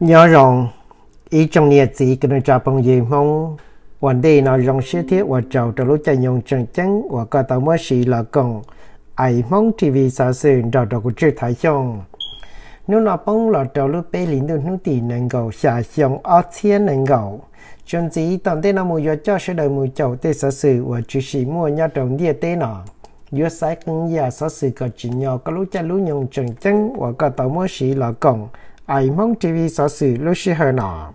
nhớ rằng, ý trong nhiệt chỉ cần nơi trả bằng gì mong vấn đề nó rong sẽ thiết và trâu cho lúc chạy nhung chân chân và có tàu mới xì là còn ai mong TV xã sự đào trâu của chữ thái xong nếu nó bông là trâu lúc bê lính được nước tỷ nâng cầu xả xong ở thiên nâng cầu chân chỉ tận tên nó mua cho sẽ đời mùi chậu tê xã sự và chỉ sĩ mua nhà trong địa tê nọ. Giữa sai cưng nhà xã sự có chỉ nhỏ có lúc chạy lúc nhung chân chân và có tàu mới xì là còn ai mong TV sở sự lúc sẽ hờ nọ.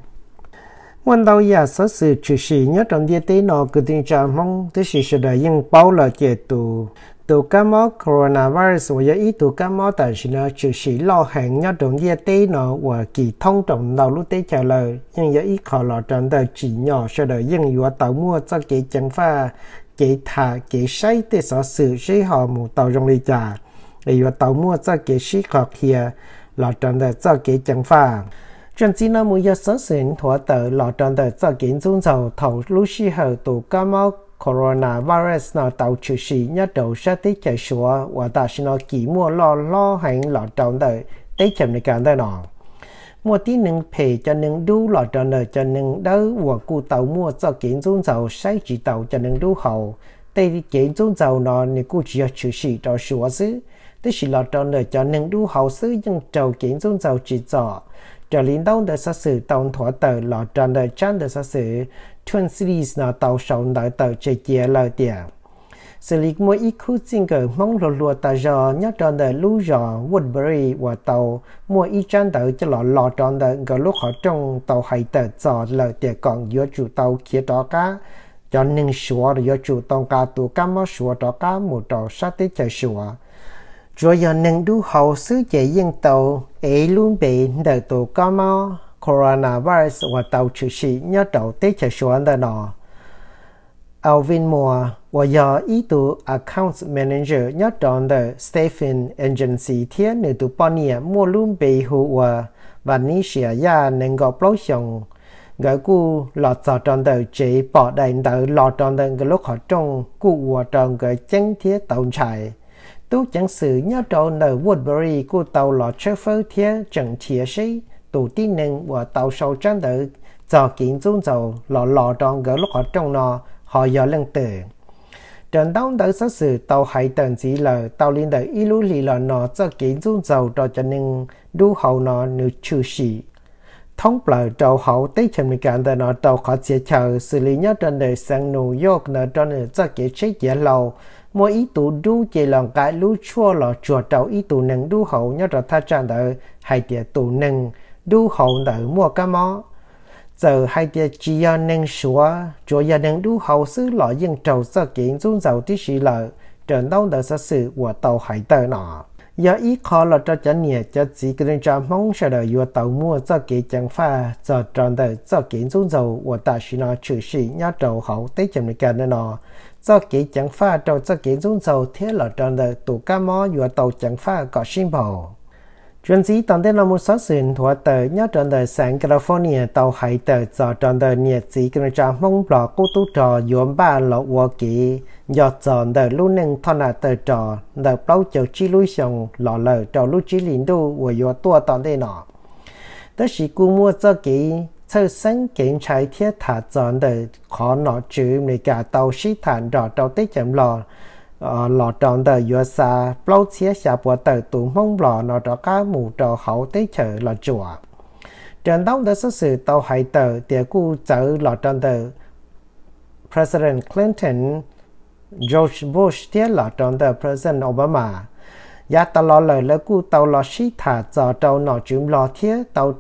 Quân đầu nhà sở sự chỉ sĩ nhớ trong địa tế nọ cứ tình trạng mong tế sĩ sẽ đại yên bao là chế tù. Tù ca mô coronavirus và giá ý tù ca mô tại sĩ nọ chỉ sĩ lo hẹn nhớ trong địa tế nọ và kỳ thông trọng đầu lúc tế trả lời. Nhưng giá ý khó lọ trong đời chỉ nhỏ sẽ đại yên dùa tạo mua cho kế chẳng pha kế thả kế say tế sở sự sẽ họ mù tạo trong lý trả. Để dùa tạo mua cho kế sĩ khó kia. 老张的造给讲法。正只呢每日首选妥到老张的造给中就头陆续后都感冒 coronavirus 呢到处是一度杀的解说，我但是呢寂寞老老很老张的得讲的讲的呢。mua tí nâng phê cho nâng đu lọ cho nợ cho nâng đỡ và cụ tàu mua cho kiến dung dầu sai chỉ tàu cho nâng đu hậu tây kiến dung dầu nó nè cụ chỉ chữ sĩ cho sửa sứ xứ chỉ là cho nợ cho nâng đủ hậu xứ nhưng trầu kiến dung giàu chỉ rõ cho lính đông de sát sử tổng thỏa tờ là cho nợ chan de sát sử Twin Cities là tàu sầu đợi tờ chế chế lời tiền xử lý mỗi ít khu sinh cờ mong lùa lùa tà giò nhớ tròn de lú giò Woodbury và tàu. Mỗi ít chan tờ cho lọ lọ tròn de gờ lúc họ trong tàu hay tờ giò lời tiền còn giữa chủ tàu kia đó cá. Cho nên sửa rồi chủ tàu cá tù cá mà sửa đó cá một trò sát tới chơi sửa rồi giờ nâng đu hậu sứ chế dân tàu ấy luôn bị đợt tù có máu coronavirus và tàu trừ sĩ nhớ tàu tế chạy xuống đó nọ. Alvin Moore và giờ ý tù account manager nhớ tròn đời Stephen Agency thiết nữ tù bao nhiêu mua luôn bị hù và và ní xìa ya à nâng gọp lâu xong gỡ cu lọt sọ tròn đời chế bỏ đầy đời lọt tròn đời cái lúc họ trông, cu và tròn cái chân thiết tàu chạy tu chẳng sự nhớ trò nở Woodbury của tàu lọ chơi phơ thiết chẳng chia sĩ tù tin nâng và tàu sâu trang tử cho kiến dung dầu lọ lọ tròn gỡ lúc họ trong nó họ giờ lần tử trận đấu đỡ sát sự tàu hải tần chỉ là tàu liên đợi ilu lì lọ nó cho kiến dung dầu cho cho nên đu hậu nó nữ trừ sĩ thông bờ trâu hậu tới chân mình cảm thấy nó trâu khó chế chờ xử lý nhất trên đời sang New York nó cho nên cho cái chế chế lâu mỗi ý tụ đu chế lòng cái lũ chua lọ chùa trâu ý tụ nâng đu hậu nhớ là tha trang đỡ, hai tiệt tụ nâng, đu hậu đỡ mua cá mó. Giờ hai tiệt chỉ do nâng sủa, chùa giờ nâng đu hậu xứ lọ dân trâu sơ kiện dung dầu tí sĩ lợi trận đông đỡ sơ sự của tàu hải tờ nọ giờ ý khó là cho chân nhẹ, cho chỉ cái cho mong sẽ được vừa tàu mua, cho kế chẳng pha, cho tròn đời, cho kiến dung dầu, của ta chỉ nó trừ sĩ, nhá trầu hậu, tế chậm cái nó do kỹ chẳng pha trâu cho kiến dung dầu, thế là tròn đời, tụ ca mó vừa tàu chẳng pha, có sinh bầu chuyên sĩ tận đến là một số sự thua tờ nhớ trọn đời sáng California tàu hải tờ cho trọn đời nhiệt sĩ kinh trò mong bỏ cô tu trò yuan ba lọ vô kỳ do trọn đời lưu nâng thân là tờ trò đời bao chiều chi lưu xong lọ lờ trò lưu chi lĩnh đu và yuan tua tận đây nọ đó sĩ cú mua cho kỹ sơ sinh kiện trái thiết thả trọn đời khó nọ chữ người cả tàu sĩ thản rõ tàu tích chậm lò Ờ, lò tròn tờ vừa xa bao chia xa bộ tờ tụ mông lò nó rõ cá mù trò hậu tế chờ lò chùa. Trần đấu đã xuất sự tàu hải tờ địa cụ chở lò tròn tờ, President Clinton, George Bush thiết lò tròn tờ President Obama. Giá tàu lò lời lỡ cụ tàu lò xí thả cho tàu nọ chùm lò thiết tàu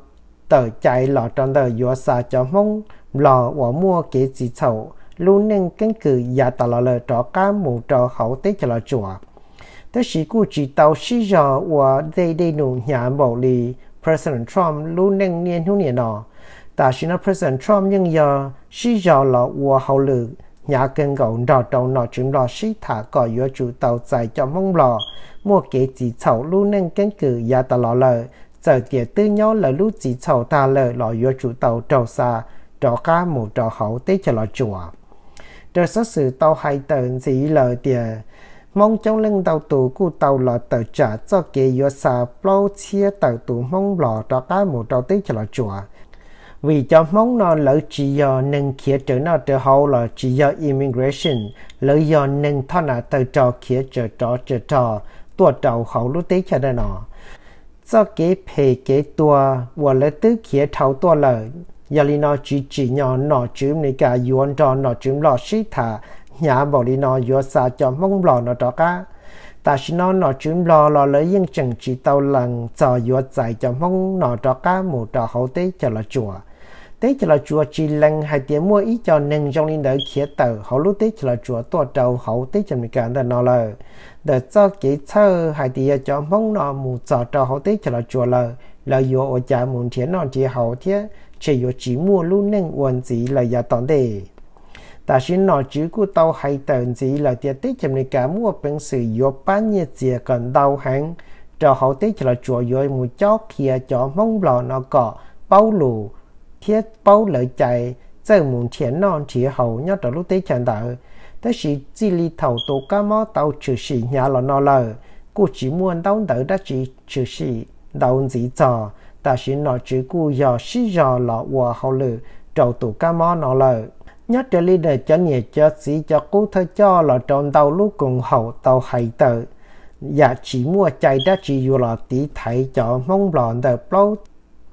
tờ chạy lọ tròn tờ yếu xa cho mong lọ và mua kế chỉ chậu luôn nên căn cứ giả tạo lọ lờ trò cá mù trò hậu tế cho lọ chùa. Thế sĩ cụ chỉ tàu sĩ giờ và dây đầy nụ nhà bảo lì, President Trump luôn nên niên hữu niên nọ. Ta sĩ nó President Trump nhưng giờ sĩ giờ là và hậu lự nhà cần gạo đào đầu nọ chúng lọ sĩ thả có yếu chủ tàu chạy cho mong lọ mua kế chỉ chậu luôn nên căn cứ giả tạo lọ lờ giờ tiệt tư nhau là lúc chỉ chầu ta lờ lọ yếu chủ tàu trâu xa trò cá mù trò hậu tế cho lọ chùa trở sát sự tàu hai tờ dĩ lờ tìa mong trong lưng tàu tù cụ tàu lọ tờ trả cho kế yếu xa bao chia tàu tù mong lọ cho cái một tàu tích cho lọ chùa. Vì cho mong nó lỡ chỉ do nâng kia trở nó trở hậu là chỉ do immigration lỡ do nâng thọ nà tờ trò kia trở trò trở trò tua trầu hậu lúc tế cho nó cho kế phê kế tua và lỡ tứ kia thâu tua lỡ giờ li nó chỉ chỉ nhỏ nọ chữ này cả yuan trò nọ chữ lọ xí thả, nhà bảo li nó yo sa cho mong lọ nó đó cả. Ta chỉ nó nọ chữ lọ lọ lấy những chẳng chỉ tàu lần cho yo giải cho mong nọ đó cả một trò hậu tế cho là chùa. Tế cho là chùa chỉ lần hai tiếng mua ít cho nên trong linh đời kia tờ, hậu lúc tế cho là chùa tua trâu hậu tế cho mình cả đó nó là để cho cái thơ, hai tiếng cho mong nọ mù trò trâu hậu tế cho là chùa là là yo ở nhà muốn thiên nọ chỉ hậu thế chỉ có chỉ mua luôn nên quan gì là giá tòn đề ta chỉ nói chỉ của tàu hay tận gì là tiết tích chấm này cả mua bằng sự yo bán nhiệt gì còn đau hàng cho hậu tích là chùa yo một chó kia cho mong lò nó có bao lù thiết bao lợi chạy giờ muốn thiện non chỉ hậu nhớ đó lúc tích chẳng đợi thế chỉ chỉ li thầu tổ cá mó tàu trừ sĩ nhà là nó lờ cô chỉ muốn đau đỡ đã chỉ trừ sĩ đau gì cho ta chỉ nói chữ cú giờ xí giờ lọ hòa hậu lử trầu tụ cá mó nó lờ nhất trở lý để cho nhẹ cho sĩ cho cú thơ cho là trong đầu lúc cùng hậu tàu hay tờ và dạ chỉ mua chạy đã chỉ dù là tí thấy cho mong lọn được lâu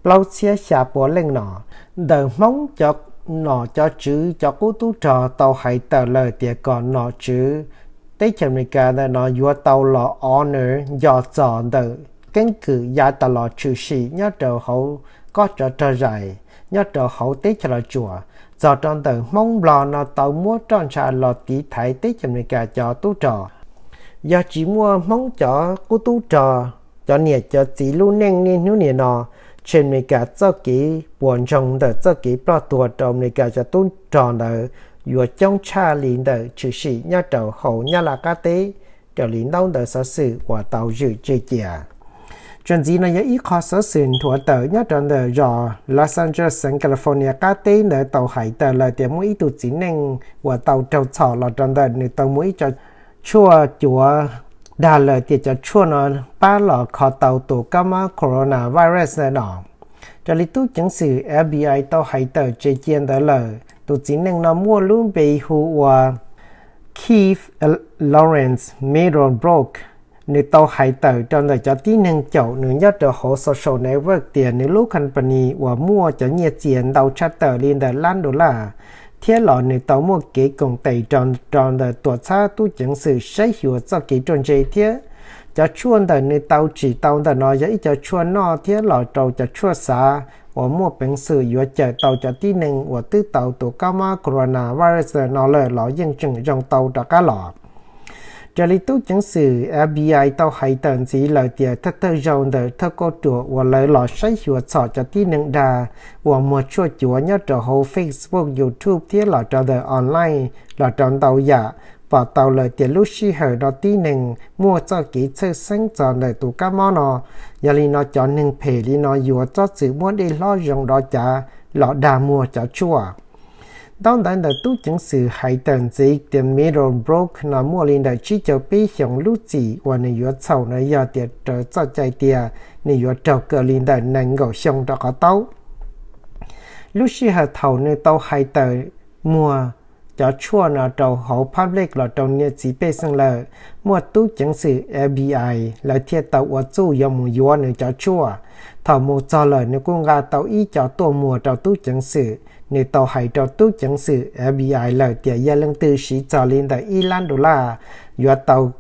lâu xe xa bố lên nọ. Đờ mong cho, nọ cho chữ cho cú tú trò tàu hay tờ lời tiệt còn nọ chữ tế chừng này cả là nó vừa tàu là honor do chọn đờ căn cứ gia tà lọ trừ sĩ, nhớ trở hậu, có trở trở dài nhớ trở hậu tế cho là chùa. Do trong tờ mong lò nó tàu mua tròn trà lò tí thái tế cho mình cả cho tu trò. Do chỉ mua mong cho cô tu trò, cho nhiệt cho chỉ lu neng nên nu nhiệt nọ. Trên mình cả cho kỹ buồn trong đời, cho kỹ bao tuổi trong mình cả cho tu trò đời. Vừa trong cha liền đời, trừ sĩ, nhớ trở hậu, nhớ là cá tế trở liền đâu đời sở sự và tàu dự chơi chè chân gì này ít khó sở sinh thua tờ nhá trong đời rõ Los Angeles California cá tế nợ tàu hải tờ là tiệm mũi tụ chỉ nên và tàu trâu thọ là trong đời nơi tàu mũi cho chua chua đà lợi thì cho chua nó ba lọ khó tàu tụ gamma coronavirus này nọ. Cho lý tu chứng sự FBI tàu hải tờ chế chiên đó lợi tụ chỉ nên nó mua luôn bị hù và Keith Lawrence, Middlebrook nếu tàu hải tàu trong đời cho tí năng chậu, nếu nhất được hồ social network tiền, nếu lúc company và mua cho nhiệt tiền đầu charter tờ lên đời lan đô la. Thế lọ nếu tàu mua kế công tẩy tròn tròn đời tổ xa tu chứng sự sẽ hiểu cho kế tròn dây thế. Cho chuôn đời nếu tàu chỉ tàu đời nó dễ cho chuôn nó, thế lọ trâu cho chuôn xa. Và mua bằng sự vừa chờ tàu cho tí năng, và tư tàu tổ cao ma corona virus nó lời lọ dân chừng trong tàu cho cá lọ cho sự FBI tàu hay tận gì đời cô cho tí chùa nhớ hồ Facebook, YouTube thiết đời online lọ tàu giả. Và tàu lời tiền lúc xí hở đó tí nâng mua cho kỹ sơ sinh cho lời tụ cá mò nó giờ lý nó cho nâng phê, lý nó dùa cho sự muốn đi lo rộng đó chả lọ đà mua cho chùa. 当然的都正是海等这的 middle broke 那莫林的只就被向路子，我呢要操呢要的这早在的，你要找个林的能够向到个刀。lúc xí hà thầu nơi tàu hai tờ mua cho chua nó đầu hậu public là đầu nhà chỉ bê sang là mua tu chẳng sự FBI là thiệt tàu ở chỗ yếm một yếu nữa cho chua thầu một cho lời nếu cũng gà tàu ý cho tổ mua đầu tu chẳng sự nếu tàu hải trò tu chẳng sự FBI lời tiệt gia lăng tư sĩ cho lên tại Iran đô la do tàu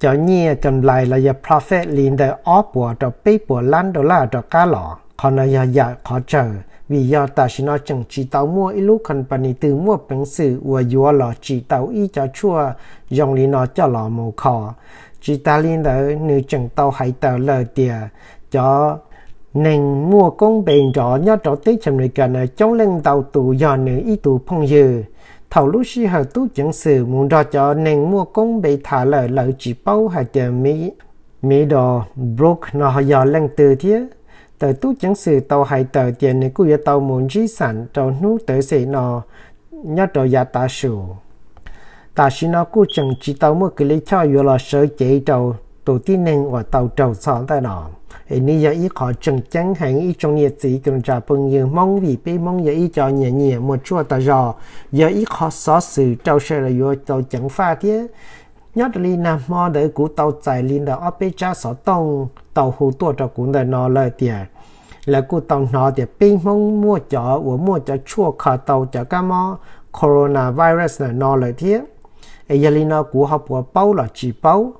cho nhia cầm lại là ya profit lên tại ốp của cho bê bùa lan đô la cho cá lọ còn là ya ya khó chờ vì do ta chỉ nói chẳng chỉ tàu mua ít lúc company từ mua bằng sự và do lọ chỉ tàu y cho chua, dòng lý nó cho lọ màu khó chỉ ta lên tại nếu chẳng tàu hải tàu lời tiệt cho nên mua công bền rõ nhớ rõ tới chậm này cả này trong lên tàu tù do nữ ý tù phong dư. Thầu lúc xí hờ tu chẳng sự muốn rõ cho, nên mua công bề thả lời lợi chỉ bao hay chờ mỹ mỹ đồ broke nó họ dò lên từ thế tờ tu chẳng sự tàu hay tờ tiền này cũng tàu muốn di sản tàu nút tới sẽ nó nhớ rõ giá ta sủ ta xin nó cũng chẳng chỉ tàu mua cái lý cho vừa là sở chế tàu tổ tiên nên và tàu trầu sản tại đó ấy ý ý trong mong vì mong ý cho nhẹ nhẹ một ý là yêu tàu nhớ để cú tàu chạy lên đó ở bên cha sở tông. Tàu hồ tua cho cũng để nó lời tiền là cú tàu nó thì bên mong mua cho và mua cho chua khả tàu cho cái mò. Coronavirus là nó lời thế ấy giờ lên nó cú học của bao là chỉ bao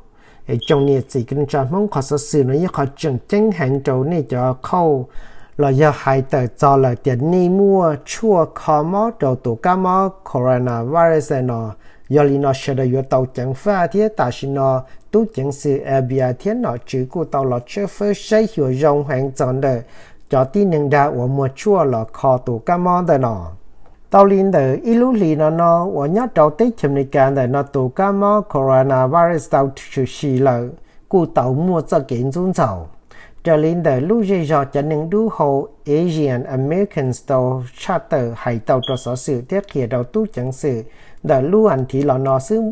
trong nhiệt chỉ cần cho mong khó sự sự nó như khó chừng chân hàng trâu này cho khâu là do hai tờ cho là tiền ni mua chua khó mó đầu tụ cá mó corona virus nó giờ li nó sẽ được tàu chẳng pha thế ta xin nó tu chẳng sự FBI thế nó chỉ của tàu là chưa phải xây hiểu rộng hàng chọn đời cho tin nâng đã của mua chua là khó tụ cá mó đời nó tàu linh tử ilu li nó nó ở nhát trâu tết chấm này cả để nó tụ mơ corona virus tàu chủ xì lợ cụ tàu mua cho kiện dung chào trở lên đời lúc dây dò cho những đủ hồ, Asian American tàu charter hay tàu cho sở sự tiết kia đầu tu chẳng sự. Để lưu hành thì là nó sứ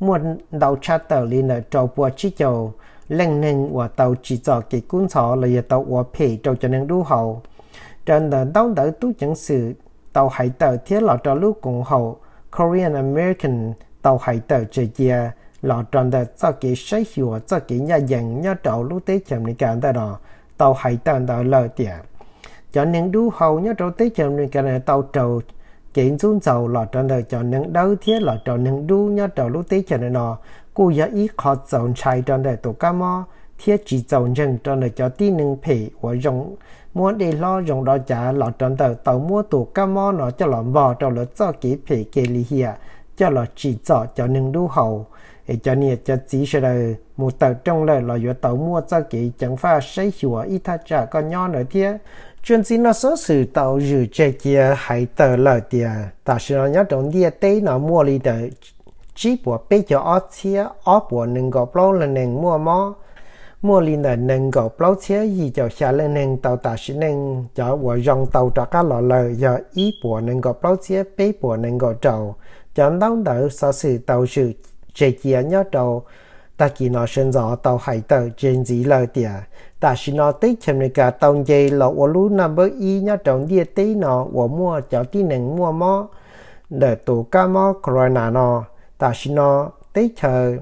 muốn đầu Charter tờ lên là trâu bùa chỉ châu. Lên nên và tàu chỉ cho cái cuốn sổ là tàu và phê trâu cho những đủ hồ. Trên đó đóng đỡ tu chẳng sự tàu hải tàu thiết lọ trò lúc cùng hậu Korean American tàu hải tàu trời chia lọ tròn đã cho cái xây hiệu cho cái nhà dân nhà trò lúc tế chậm này cả đó tàu hải tàu đó lời tiền cho nên đu hậu nhà trò tế chậm này cả tàu trầu kiện xuống dầu lọ tròn đời cho những đấu thiết lọ tròn những đu nhà trò lúc tế chậm này nó cô ya ý khó dầu chạy tròn đời tổ cá mò thiết chỉ dầu nhân tròn đời cho tí nâng phê và dùng muốn để lo dùng đó trả lọ trần tờ tàu mua tổ cá mò nó cho lọ bò trong lọ cho kỹ phê kê lì hiya cho lọ chỉ cho cho nâng đu hậu để cho nên cho chỉ sẽ đời một tờ trong lời lọ vừa tàu mua cho kỹ chẳng phải xây hùa ít thà trả con nhỏ nữa thiết chuyên sĩ nó số sự tàu dự chế kia hay tờ lời tiền ta sẽ nó nhớ trong địa tế nó mua đi đời chỉ bộ bây giờ ở chia ở bộ nâng gọp lâu là nâng mua mò mua linh là nâng gọp bao chế gì cho xa lên nâng tàu ta sĩ nâng cho vợ dòng tàu trả cá lọ lờ giờ ý bộ nâng gọp bao chế bế bộ nâng gọp trầu cho đâu đỡ số sự tàu sự chế chia nhớ trầu ta kỳ nó sinh rõ tàu hải tàu trên dĩ lời tìa ta chỉ nó tới chấm này cả tàu dây lọ ở lũ nằm bớ y nhá trầu địa tí nó ở mua cho tí nâng mua mó để tù ca mó corona nó ta chỉ nó tới chờ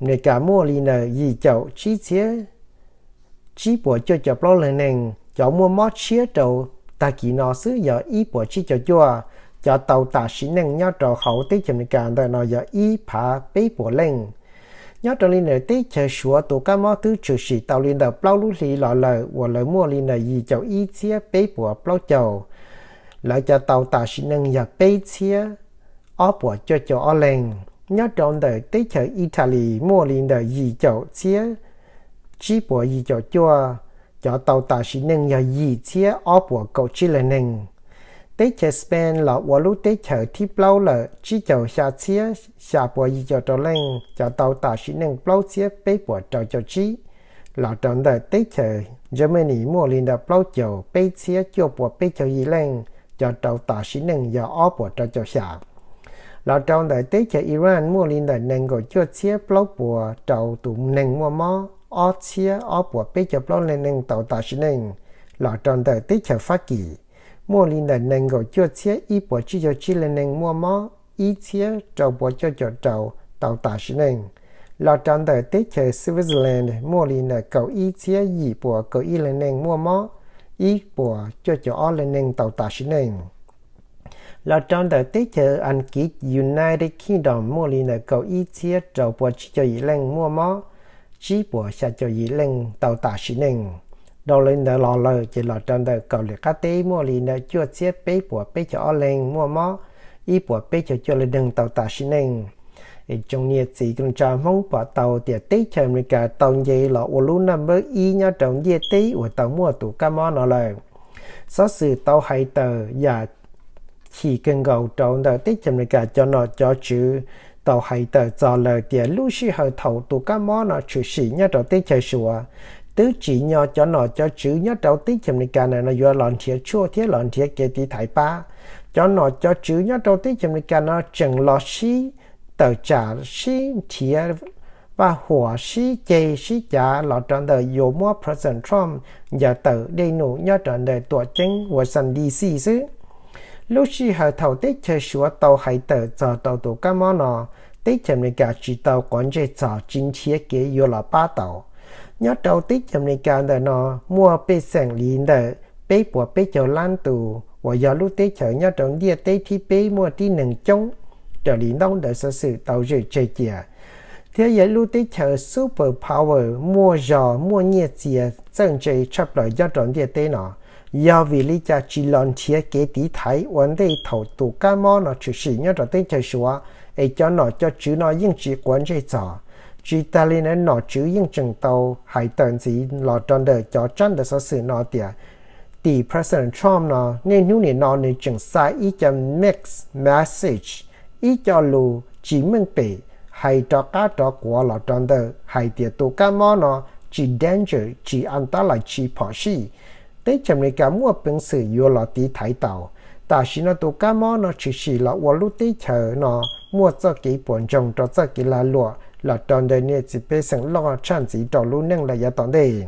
nè cả mua li nè gì chậu chi chia chi bộ cho cho bao lần nè cho mua mót chia đầu ta kỳ nó xứ giờ y bộ chi cho chua cho tàu ta xí nè nhá trò hậu tới chậm cả đời nó giờ y phá bế bộ lên nhớ trong linh này tí chờ sửa tổ cá mò thứ chủ sĩ tàu linh đầu bao lũ lì lọ lờ và lời mua linh này gì chậu y chia bế bùa bao chậu lại cho tàu tà sĩ nâng giờ bế chia ó bùa cho cho ó lên nhớ trong đời tết chờ Italy mua linh đời gì chậu chia chỉ bùa gì chậu chua cho tàu tà sĩ nâng nhờ gì chia ó bùa cầu chỉ là nâng tế chờ Spain là quả lúc tế chờ thi lâu là chỉ chậu xa chia xa bộ gì cho trò lên cho tàu ta sĩ năng bao chia bế bộ trò cho chi là trong đời tế chờ Germany mua lên đời bao chậu bế chia cho bộ bế chậu gì lên cho tàu ta sĩ năng nhờ ó bộ trò cho xa là trong đại tế cho Iran mua linh đại năng gọi cho chia blog bùa trầu tụ năng mua mó ở chia ở bộ bây giờ blog lên năng tàu ta sĩ nền là trong đại tế cho Phát Kỳ. Mua linh đại nền gọi cho chia y bộ chỉ cho chỉ lên nền mua mó, y chia trầu bộ cho cho trầu tàu tả sĩ nền là trong đại tế cho Switzerland mua linh đại cầu y chia y bộ cầu y lên nền mua mó, y bộ cho cho ở lên nền tàu tả sĩ nền là trong đời tế chờ Anh ký United Kingdom, mua linh là cầu ý chia trâu bộ chỉ cho ý lên mua mó chỉ bộ sẽ cho ý lên tàu tả sĩ nền. Đầu lên đó lò lờ, chỉ là trong đó cầu liệt cá tế, mua lì nó chua chết bế bộ bế cho lên mua mó ý bộ bế cho cho lên đường tàu ta nền. Nên trong nhiệt sĩ cũng cho mong bỏ tàu để tế chờ mình cả tàu dây lò ô lũ nằm bơ, y nhau trong nhiệt tế của tàu mua tủ ca mó nó lời số sự tàu hay tờ và chỉ cần gầu trong đó tích chậm mình cả cho nó cho chữ tàu hay tờ cho lời tiền lúc sĩ hơi thầu tụ cá mó nó chữ sĩ nhá trâu tích chơi sủa tứ chỉ nhỏ cho nó cho chữ nhớ đầu tích chậm cả này nó vừa lòn thiệt chua thiệt lòn thiệt kia tí thái ba cho nó cho chữ nhớ đầu tích chậm cả, nó chẳng lo xí, tờ trả xí thiệt và hỏa sĩ chê sĩ trả lọ tròn đời dù mua President Trump và tờ đầy nụ nhớ tròn đời tổ chính Washington DC xứ lúc xí hờ thầu tích chơi sửa tàu hay tờ cho tàu tổ cá mò nọ tích chậm này cả chỉ tàu quản chế cho chính chia kế yếu là ba tàu. Nhớ tàu tích chậm này cả đời nọ mua bê sàng liền đời bê bùa bê cho lan tù. Và giờ lúc tích chờ nhớ tàu địa tích thì bê mua tí nâng chống trở liền đông đời sở sự tàu rồi chơi chìa. Thế giờ lúc tích chờ super power mua giò, mua nhiệt chìa chân chơi chấp lại do tàu địa tích nọ do vì lý do chỉ lần chia kế tí thái vấn đề thầu tụ cá mò nó chỉ sử nhớ trong tên chơi số ấy cho nó cho chữ nó nhưng chỉ quản chế trò chỉ ta lên nó chữ nhưng chừng tàu hãy tận gì lọ tròn đời cho chân đời sở sự nó tiệt Tỷ President Trump nó nên nhu này nó nên chừng sai ý cho mix message ý cho lù chỉ mình bị hay cho cá cho của lọ tròn đời hay tiệt tụ cá mò nó chỉ danger chỉ an ta lại chỉ bỏ xí tế chậm này cả mua bình sự yêu lọ tí thái tàu. Ta chỉ nó tụ cá mò nó chỉ chỉ là qua lúc tí chờ nó. Mua cho cái bọn chồng cho cho cái là lụa. Là trong đời này chỉ biết sẵn lo chăn chỉ cho lũ nâng là giá tòn đề.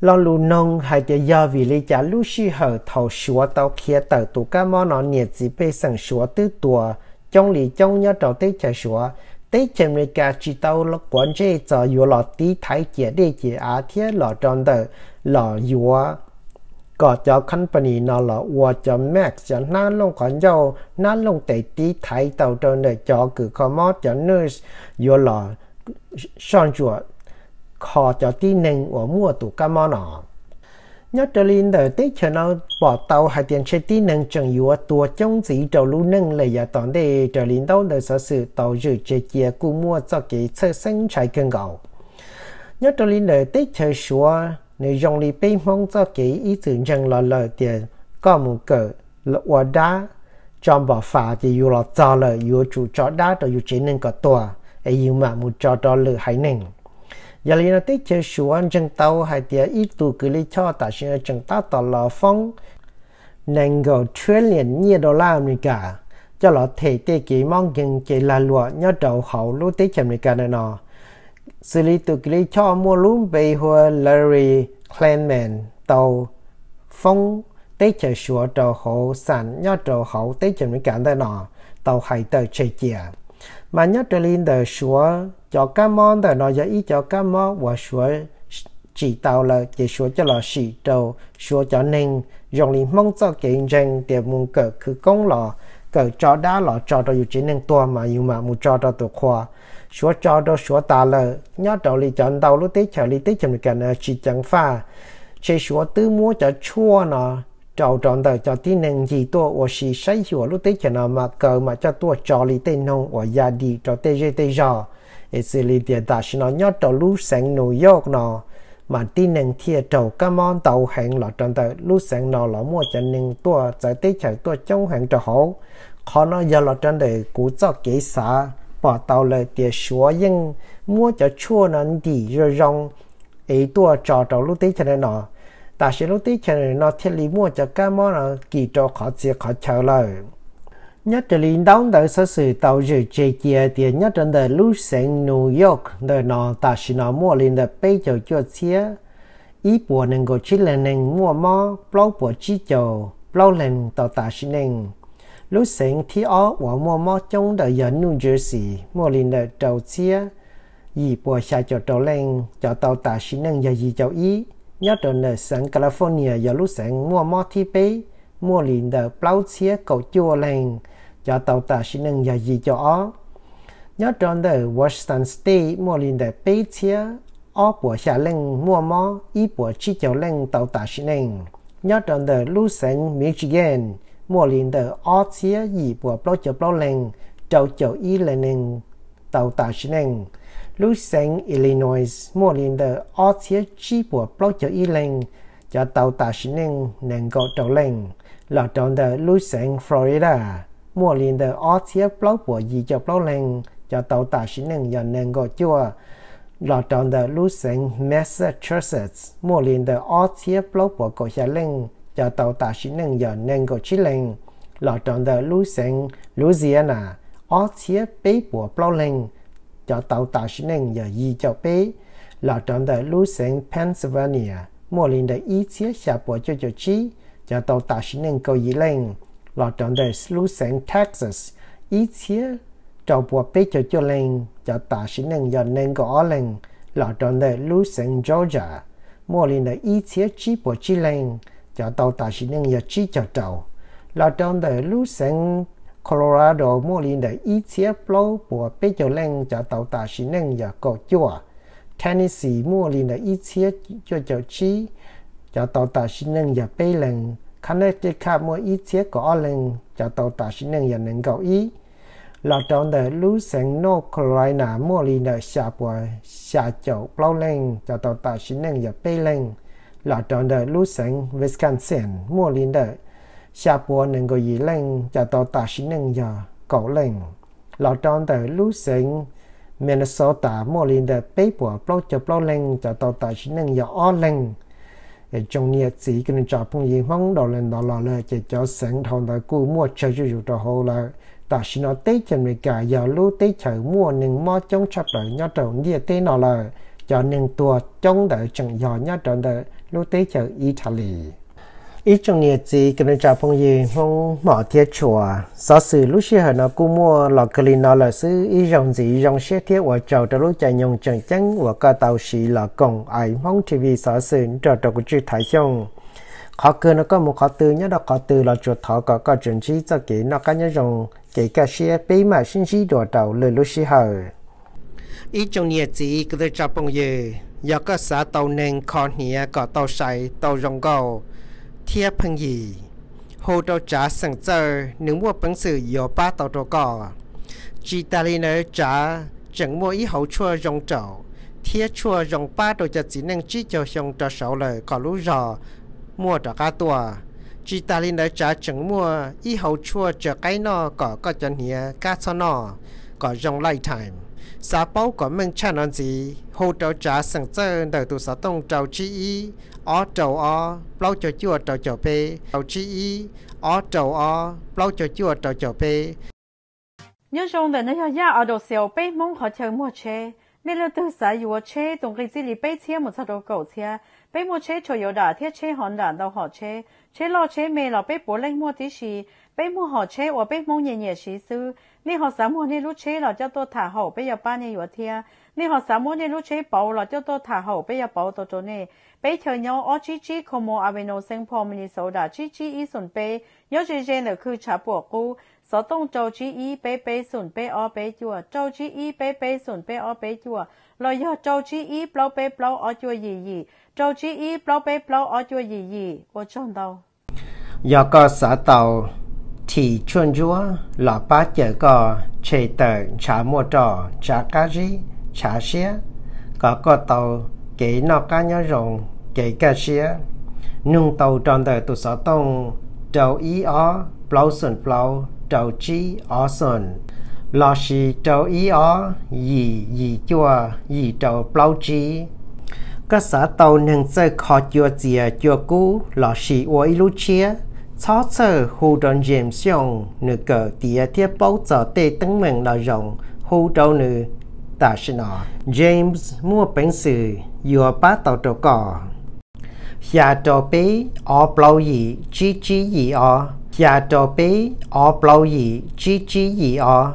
Lo lũ nông hay để do vì lý trả lũ sĩ hở thầu sửa tàu kia tàu tụ cá mò nó nhiệt chỉ biết sẵn sửa tư tùa. Trong lý trong nhớ đầu tế chờ sửa tế chân người cả chỉ tàu lo quản chế cho yêu lọ tí thái chế để chế á thiết lọ tròn đời lọ là cho max cho còn tí tàu cho cử cho nurse cho tí mua tụ nhớ trở lên đời tết cho nó bỏ tàu hay tiền xe tí nâng chẳng yếu tua trong gì trâu lũ nâng là giả tòn đề trở lên đâu đời sở sự tàu dự chơi kia cú mua cho cái sơ sinh trái cân gạo nhớ trở lên đời tết chơi xua nếu dùng đi bê mong cho kỹ ý tưởng rằng là lợi tiền, có một cỡ là quả đá. Trong bỏ phá thì dù là cho lời yếu chủ cho đá, rồi dù chế nên có tòa, ấy dù mà một cho đó lời hay nên giờ lý nó tích chơi số anh chân tàu hay tiệt ít tu cứ lý cho ta xin chân tàu tàu lò phong. Nên truyền liền nhiều đô la America cho lọ thể tế kỹ mong gần chỉ là lụa nhớ đầu hậu lúc tích America này nọ xử lý tu cứ lý cho mua luôn bề hùa Larry Clanman tàu phong tế chơi sửa đầu hộ sản nhớ đầu hậu mấy cảnh này nọ tàu hải tờ chơi chìa. Mà nhớ trở lên tờ sửa cho cá món nọ nó ý cho cá món và sửa chỉ tàu là chỉ sửa cho là sĩ trâu sửa cho nên dòng lý mong cho kiện rằng để muốn cờ cứ công lò, cờ cho đá lò cho đó chỉ nên tua mà dù mà muốn cho đó tổ khoa số cho đó số ta là nhớ đầu lý chọn đầu lúc tết chờ lý tết chờ cái này ờ, chỉ chẳng pha. Chỉ số tư mua cho chua nó trâu tròn đời cho tí nên gì tôi và sĩ say hiểu lúc tết cho nó mà cờ mà cho tôi cho lý tên nông và gia đi cho tê dê tê giò ấy xử lý tiền ta xin nó nhớ đầu lúc sáng nụ York nó mà tí nên thiệt trâu các món tàu hẹn là tròn đời lúc sáng nó là mua cho nên tôi cho tết chờ tôi trong hẹn cho hậu khó nó giờ là tròn đời, cú cho kế xã bỏ tàu lời tiền số nhưng mua cho chua nó đi rồi rong ấy tôi cho trâu lúc tí cho nên nó ta sẽ lúc tí chân nó thiết lý mua cho các món nó kỳ trò khó chia khó chờ lời nhất là lý đóng đời sơ sử tàu dự chế chia tiền nhất là đời lúc sáng New York đời nó ta sẽ nó mua lên đời bây giờ cho chia ý bộ nên có chỉ là nên mua mò bao bộ chỉ cho bao lên tàu ta sẽ nên lúc sáng thì ở và mò mò trong đời giờ New Jersey mua lên đời tàu chia ý bộ xa cho tàu lên cho tàu ta sẽ năng giờ gì cho ý nhớ trở là sang California giờ lúc sáng mò mò thi bế mua liền đời bao chia cầu chua lên cho tàu ta xin năng giờ gì cho ó nhớ trở là Washington State. Mua liền đời bế chia ó bộ xa lên mò mò ý bộ chi cho lên tàu ta xin năng nhớ trở là lúc sáng Michigan mua liền đờ ó chia gì bộ bao cho bao lên trâu y ý nền tàu tàu xin nền lúc sáng Illinois mua liền đờ ở phía chi bộ bao cho y lên cho tàu tàu xin nền nền có tàu lên là trong đờ lúc sáng Florida mua liền đờ ở phía bao bộ gì cho bao lên cho tàu tàu xin nền giờ nền có chua là trong đờ lúc sáng Massachusetts mua liền đờ ở phía bao bộ có xa lên giờ tàu ta chỉ nên giờ nên có chỉ lên lọ tròn giờ lũ sen lũ gì à nà, ó chia bế bùa bao lên giờ tàu ta chỉ nên giờ gì cho bế. Lọ tròn giờ lũ sen Pennsylvania mua lên để ý chia xa bùa cho cho chi giờ tàu ta chỉ nên cầu gì lên lọ tròn giờ lũ sen Texas, ý chia cho bùa bế cho cho lên giờ ta chỉ nên giờ nên có lên lọ tròn giờ lũ sen Georgia mua lên để ý chia chi bùa chi lên cho tàu ta xin nên giờ chi cho tàu là trong đời Lucien Colorado mua liền để ý chế flow của bây giờ lên cho tàu ta xin nên giờ có chùa Tennessee mua liền để ý chế cho cho chi cho tàu ta xin nên giờ bây lên Connecticut mua ý chế có lên cho tàu ta xin nên giờ nên có ý là trong đời Lucien North Carolina mua liền để xa bộ xa chậu flow lên cho tàu ta xin nên giờ bây lên là trong đời Lucien Wisconsin mua liền để xa bùa nên có gì lên cho tàu ta xin nên giờ cậu lên lọ tròn Minnesota mua lên để bế bùa bao cho bao lên cho tàu ta xin nên giờ lên trong nhà chỉ cái cho phong yên phong đầu lên đó là là chỉ cho sáng thằng ta cú mua chơi cho dù cho hồ là ta xin nó tết cho mình cả giờ lúc tết chờ mua nên mua trong chấp đợi nhớ đầu như tết nào là cho nên tua trong đợi, chẳng giờ nhớ đầu đợi nó tết chờ Italy. Ít trong nghề gì, cái nên chào phong gì phong mở thiết chùa. Sở sự lúc xưa nó cũng mua lọ cái nó là sư ít dòng gì dòng xe thiết và chào cho lúc chạy nhông chẳng chẳng và cả tàu xì là công ai mong vì sở sự cho cho cái chữ thái xong khó cơ nó có một khó tư nhớ đó khó tư là chuột thọ có có chuẩn trí cho kỹ nó có nhớ dòng kể cả xe bí mà sinh sĩ đồ đầu lời lúc xưa hờ. Ít trong nghề gì, cái nên chào phong gì ยอก็สาเตาเนงคอเหียก็เตาใส่เตารองเกาเทียพังยีโฮเตาจ๋าสังเจอหนึ่งว่าปังสื่อยอป้าเตาตัวก่อจีตาลีเนอจ๋าจังมัวอีเขาชัวรองเจ้าเทียชัวรองป้าโดยจะจีนังจีเจ้าชงจะเสาเลยก็รู้รอมัวต่อกาตัวจีตาลินเดจ้าจังมัวอีเขาชัวจะไกนอก็ก็จะเหียกาซนอก็ยองไล่ไทม์ xã bảo có mình chăn ăn gì hồ trâu trả sẵn giờ đầu tụ xã tông trâu chi y ở trâu ở bao cho chua trâu trầu bê trâu chi y ở trâu ở bao cho chua trâu trầu bê nhớ trong đời nó ya ở đồ xèo bê mong họ chờ mua chế lo là từ xã yếu chế tổng cái gì li bê một sao đồ cầu chia bê mua chế cho yếu đã thiết chế hòn đã đâu họ chế chế lo chế mê lo bê bố lên mua tí xì bê mua họ chế và bê mong nhẹ nhẹ xí sư nên họ sắm mua nên cho tôi thả hậu bê giờ ba nhẹ yếu thia nên họ sắm mua nên bảo là cho tôi thả hậu bây giờ bảo tôi chỗ này bây giờ nhau ở chỉ chỉ como aveno sinh po Minnesota chỉ chỉ ý xuân bây nhớ chỉ chỉ là cứ sở đông châu chỉ ý bây bây xuân bây ở bây chùa châu chỉ ý bây bây xuân bây ở bây chùa rồi giờ châu chỉ ý bao chùa gì gì châu chi ý bao bây bao o chùa gì gì tôi chọn đâu giờ có xã tàu thì chuyên chúa là ba chợ có chế tờ trả mua trò trả cá gì trả xe có có tàu kỹ nó cá nhớ rồng kỹ cá xe nung tàu tròn đời tụ sở tông trâu ý o plau xuân plau trâu chi ó sơn. Lò xì trâu ý ó gì gì chua gì trâu bao chi các xã tàu nâng chơi khó chua chìa chua cú, lò xì ua ý lú chia chó sơ hù đồn dìm xong nửa cờ tìa thiết bấu giờ tê tấn mình là rộng hù đâu nửa ta sẽ nói James mua bánh sử vừa bá tàu trò cỏ Nhà trò bế ở bao gì chi chi gì ở Nhà trò bế ở bao gì? Chi chi gì ở